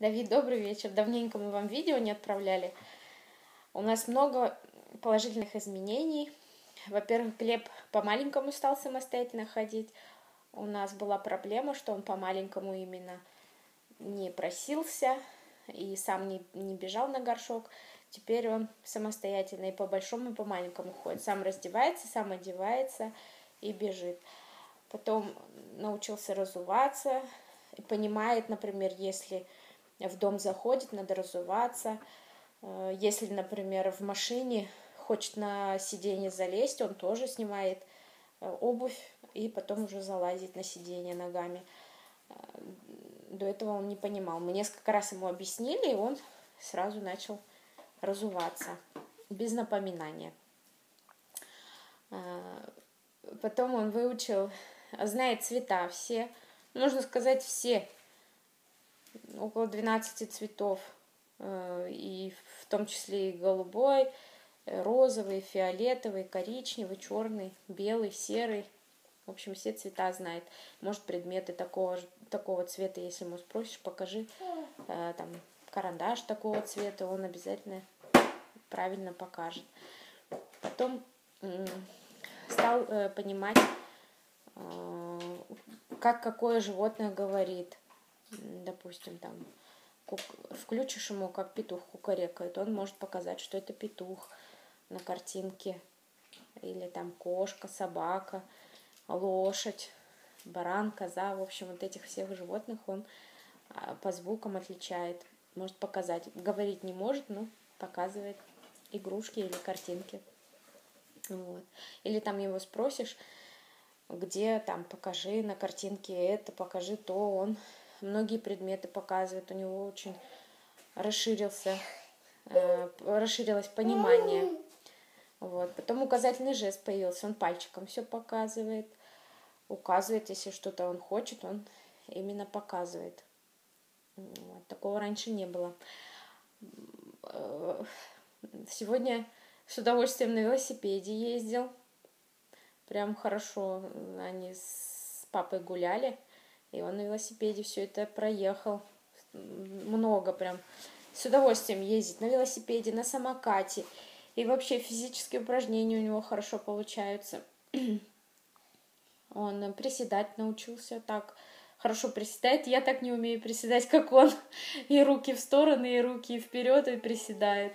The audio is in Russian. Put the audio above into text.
Давид, добрый вечер. Давненько мы вам видео не отправляли. У нас много положительных изменений. Во-первых, Глеб по-маленькому стал самостоятельно ходить. У нас была проблема, что он по-маленькому именно не просился и сам не, не бежал на горшок. Теперь он самостоятельно и по большому, и по маленькому ходит. Сам раздевается, сам одевается и бежит. Потом научился разуваться и понимает, например, если в дом заходит, надо разуваться. Э, если, например, в машине хочет на сиденье залезть, он тоже снимает э, обувь и потом уже залазит на сиденье ногами. Э, до этого он не понимал. Мы несколько раз ему объяснили, и он сразу начал разуваться без напоминания. Потом он выучил, знает цвета все, можно сказать, все около 12 цветов, э, и в том числе и голубой, э, розовый, фиолетовый, коричневый, черный, белый, серый. В общем, все цвета знает. Может, предметы такого, такого цвета, если ему спросишь, покажи э, там карандаш такого цвета, он обязательно правильно покажет. Потом стал понимать, как какое животное говорит допустим, там, включишь ему, как петух кукарекает, он может показать, что это петух на картинке, или там кошка, собака, лошадь, баран, коза, в общем, вот этих всех животных он а, по звукам отличает, может показать. Говорить не может, но показывает игрушки или картинки. Вот. Или там его спросишь, где там покажи на картинке это, покажи то, он многие предметы показывает, у него очень расширился, э, расширилось понимание. Вот. Потом указательный жест появился, он пальчиком все показывает, указывает, если что-то он хочет, он именно показывает. Вот. Такого раньше не было. Э, сегодня с удовольствием на велосипеде ездил. Прям хорошо. Они с папой гуляли. И он на велосипеде все это проехал. Много прям. С удовольствием ездить на велосипеде, на самокате. И вообще физические упражнения у него хорошо получаются. Он приседать научился так. Хорошо приседает. Я так не умею приседать, как он. И руки в стороны, и руки вперед, и приседает.